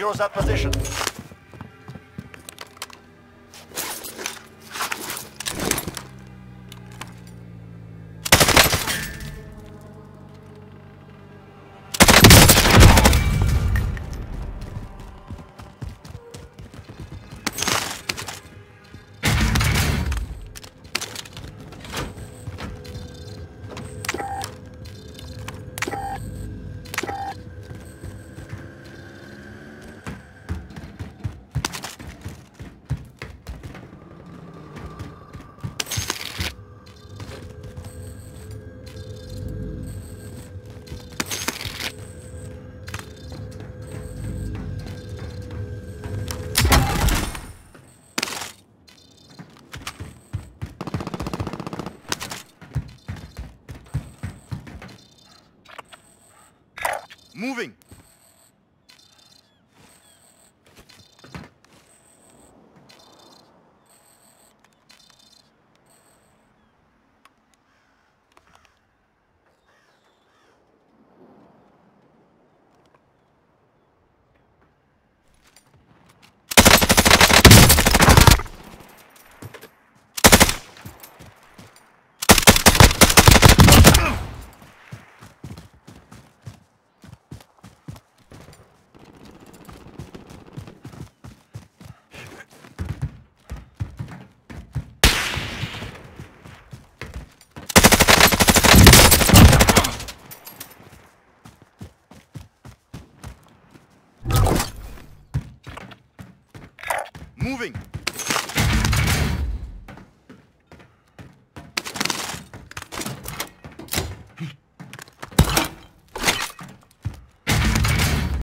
Secure that position. Moving. Moving.